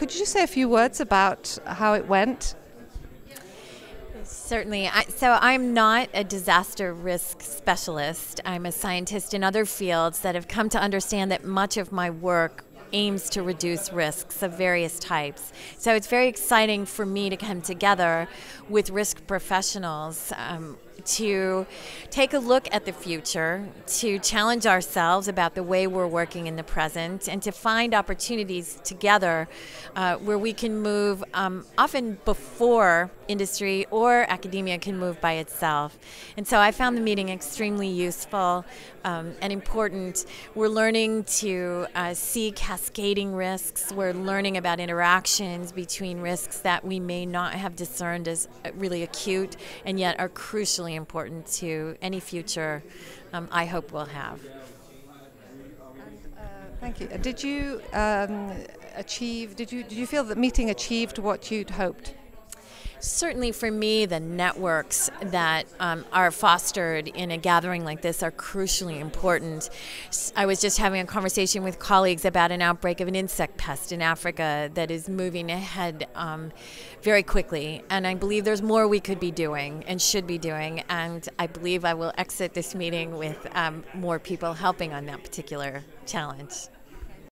could you just say a few words about how it went? Certainly. I, so, I'm not a disaster risk specialist. I'm a scientist in other fields that have come to understand that much of my work aims to reduce risks of various types. So, it's very exciting for me to come together with risk professionals. Um, to take a look at the future, to challenge ourselves about the way we're working in the present, and to find opportunities together uh, where we can move um, often before industry or academia can move by itself. And so I found the meeting extremely useful um, and important. We're learning to uh, see cascading risks, we're learning about interactions between risks that we may not have discerned as uh, really acute and yet are crucially important to any future um, I hope we'll have. Uh, thank you. Did you um, achieve? Did you did you feel that meeting achieved what you'd hoped? Certainly, for me, the networks that um, are fostered in a gathering like this are crucially important. I was just having a conversation with colleagues about an outbreak of an insect pest in Africa that is moving ahead um, very quickly, and I believe there's more we could be doing and should be doing. And I believe I will exit this meeting with um, more people helping on that particular challenge.